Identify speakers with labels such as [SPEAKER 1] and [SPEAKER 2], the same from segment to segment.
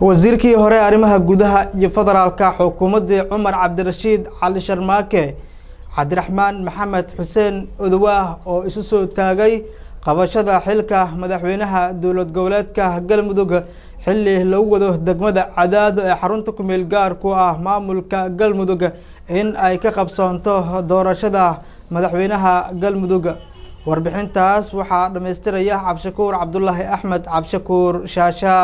[SPEAKER 1] wasiirkii hore arrimaha gudaha iyo federaalka xukuumaddii cumar cabdirashiid cali sharmaake cabdiraxmaan maxamed xuseen odowaah oo isu soo taagay qabashada xilka madaxweynaha dowlad goboleedka galmudug xilli lagu wado degmada cadaado ee xarunta kumeel gaar ku ah maamulka galmudug in ay ka qabsoonto doorashada madaxweynaha galmudug. Warbixintaas waxaa dhammaystiraya cabshakuur cabdulaahi axmed cabshakuur shaasha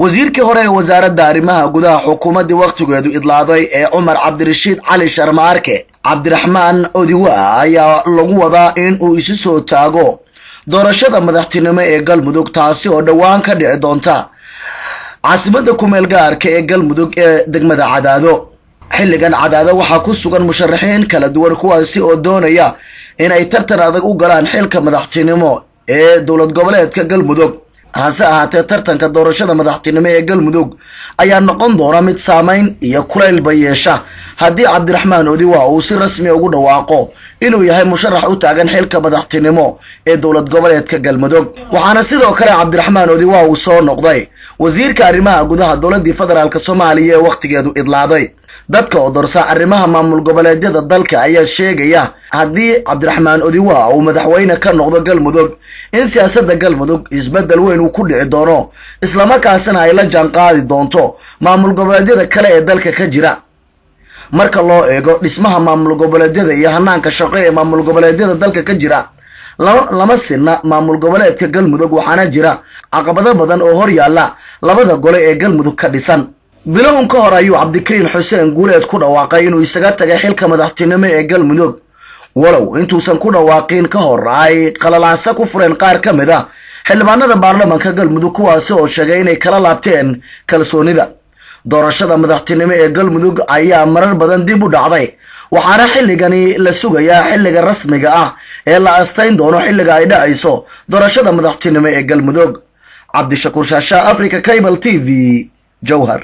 [SPEAKER 2] wasiirkii hore ee wasaaradda arrimaha gudaha xukuumaddii wakhtigeedu idlaaday ee cumar cabdirashiid cali sharmaarke cabdiraxmaan odiwa ayaa lagu wadaa in uu isu soo taago doorashada madaxtinimo ee galmudug taasi oo dhowaan ka dhici doonta caasimadda kumeel gaarka ee galmudug ee degmada cadaado. Xilligan cadaado waxaa ku sugan musharaxiin kala duwan kuwaasi oo doonaya inay tartan adag u galaan xilka madaxtinimo ee dowlad goboleedka galmudug hase ahaatee tartanka doorashada madaxtinimo ee galmudug ayaa noqon doona mid saameyn iyo kulaylba yeesha haddii cabdiraxmaan odiwa uu si rasmi ugu dhawaaqo inuu yahay musharax u taagan xilka madaxtinimo ee dowlad goboleedka galmudug waxaana sidoo kale cabdiraxmaan odiwa uu soo noqday wasiirka arrimaha gudaha dowladii federaalk soomaaliya ee wakhtigeedu idlaaday dadka oo dorsa arrimaha maamul goboleedyada dalka ayaa sheegaya haddii cabdiraxmaan odiwa uu madaxweyne ka noqdo galmudug in siyaasadda galmudug isbeddel weyn uu ku dhici doono islamarkaasina ay la jaanqaadi doonto maamul goboleedyada kale ee dalka ka jira. Marka loo eego dhismaha maamul goboleedyada iyo hanaanka shaqo ee maamul goboleedyada dalka ka jira lama sinna maamul goboleedka galmudug waxaana jira caqabado badan oo hor yaalla labada gole ee galmudug ka dhisan bilowun ka hor ayuu cabdikariin xuseen guuleed ku dhawaaqay inuu isaga tagay xilka madaxtinimo ee galmudug. Walow intuusan ku dhawaaqin ka hor ay qalalaasa ku fureen qaar ka mid a xildhibaanada baarlamanka galmudug kuwaasi oo sheegay inay kala laabteen kalsoonida. Doorashada madaxtinimo ee galmudug ayaa marar badan dib u dhacday. Waxaana xilligani la sugayaa xilliga rasmiga ah ee la astayn doono xilliga ay dhacayso doorashada madaxtinimo ee galmudug. Cabdishakuur shaasha africa cable t v jowhar